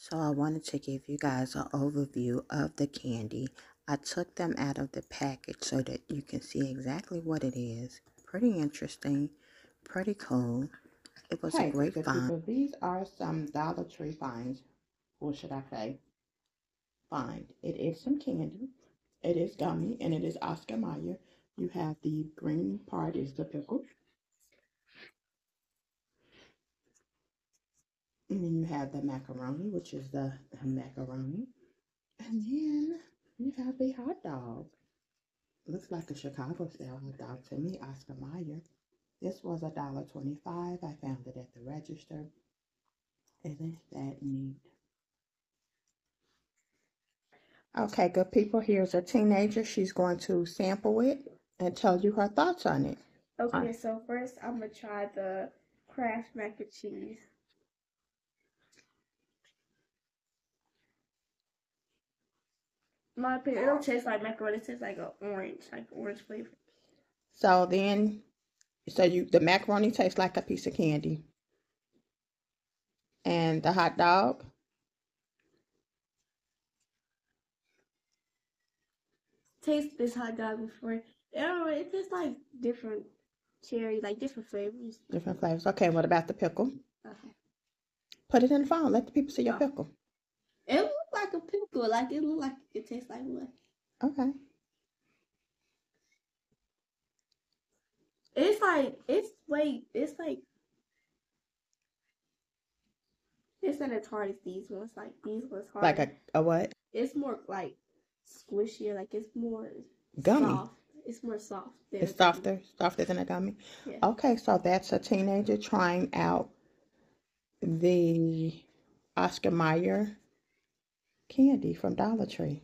So I wanted to give you guys an overview of the candy. I took them out of the package so that you can see exactly what it is. Pretty interesting, pretty cool. It was a great find. These are some Dollar Tree finds. What should I say? Find. It is some candy. It is gummy and it is Oscar Mayer. You have the green part is the pickle. And then you have the macaroni, which is the, macaroni. And then you have the hot dog. Looks like a Chicago style hot dog to me, Oscar Mayer. This was a dollar twenty-five. I found it at the register. Isn't that neat? Okay, good people. Here's a teenager. She's going to sample it and tell you her thoughts on it. Okay, so first I'm gonna try the Kraft mac and cheese. My opinion, it don't taste like macaroni. It tastes like an orange, like orange flavor. So then, so you the macaroni tastes like a piece of candy, and the hot dog. Taste this hot dog before. Oh, it tastes like different cherry, like different flavors. Different flavors. Okay, what about the pickle? Okay. Put it in the phone. Let the people see your oh. pickle. It looked like a pickle. Like it looked like it tastes like one. Okay. It's like it's wait, it's like it's not as hard as these ones. Like these ones hard. Like a, a what? It's more like squishier. Like it's more gummy. Soft. It's more soft. It's softer, softer than a gummy. Yeah. Okay, so that's a teenager trying out the Oscar Mayer candy from Dollar Tree.